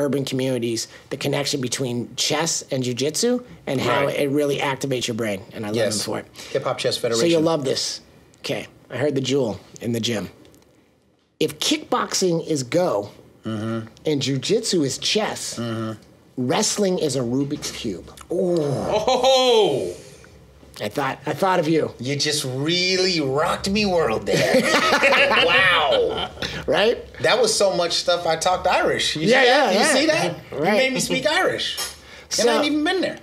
urban communities the connection between chess and jujitsu and how Right. it really activates your brain. And I love Yes. him for it. Hip Hop Chess Federation. So you'll love this. Okay, I heard the jewel in the gym. If kickboxing is go Mm-hmm. and jujitsu is chess, wrestling is a Rubik's cube. Oh, I thought I thought of you, You just really rocked me world there. wow. Right? That was so much stuff I talked Irish. You Yeah, see yeah. You yeah. see that? You made me speak Irish. And So- I ain't even been there.